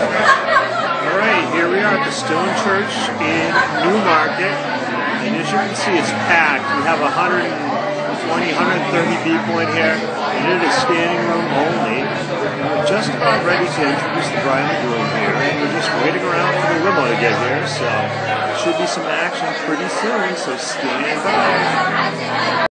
All right, here we are at the Stone Church in Newmarket. And as you can see, it's packed. We have 120, 130 people in here. And it is standing room only. And we're just about ready to introduce the bride and groom here. And we're just waiting around for the limo to get here. So, should be some action pretty soon. So stand by.